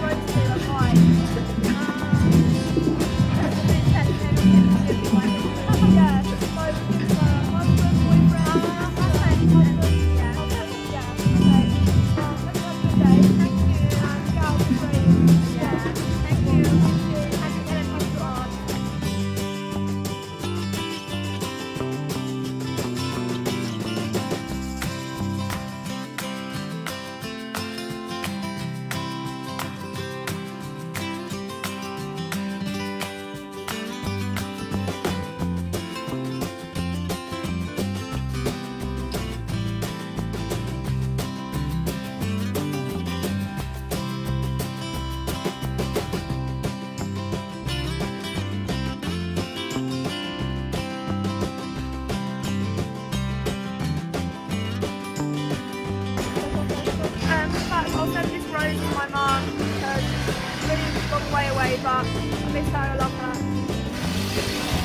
right here. but I missed out a lot of that.